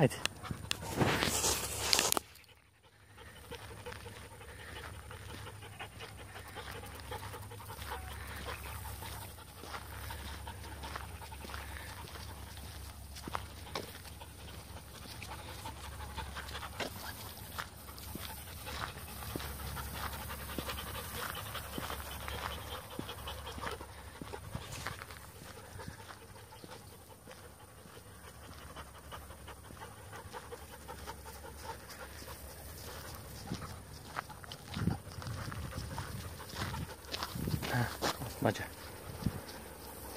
Hadi.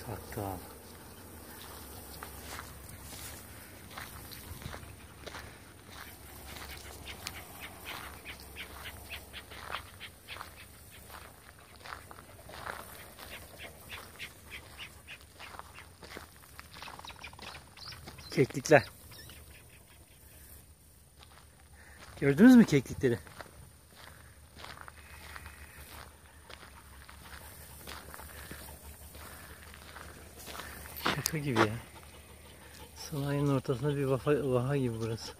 Kalktı abi. Keklikler. Gördünüz mü keklikleri? Şaka gibi ya. Sanayinin ortasında bir vaha, vaha gibi burası.